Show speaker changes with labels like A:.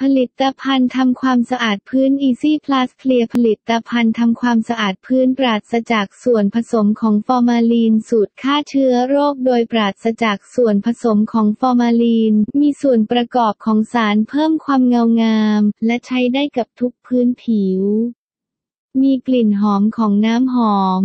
A: ผลิตภัณฑ์ทำความสะอาดพื้น Easy Plus Clear ผลิตภัณฑ์ทำความสะอาดพื้นปราศจากส่วนผสมของฟอร์มาลีน สูตรฆ่าเชื้อโรคโดยปราศจากส่วนผสมของฟอร์มาลีน มีส่วนประกอบของสารเพิ่มความเงางาม และใช้ได้กับทุกพื้นผิว มีกลิ่นหอมของน้ำหอม